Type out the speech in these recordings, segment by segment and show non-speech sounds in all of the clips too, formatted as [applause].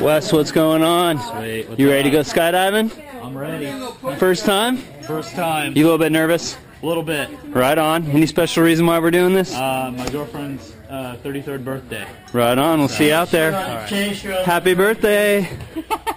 Wes, what's going on? Sweet. What's You ready to go skydiving? I'm ready. First time? First time. You a little bit nervous? A little bit. Right on. Any special reason why we're doing this? Uh, my girlfriend's uh, 33rd birthday. Right on. We'll see you out there. Happy birthday. [laughs]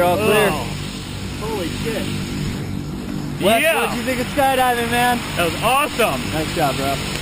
you're all clear. Oh. Holy shit. Wes, yeah. what'd you think of skydiving, man? That was awesome. Nice job, bro.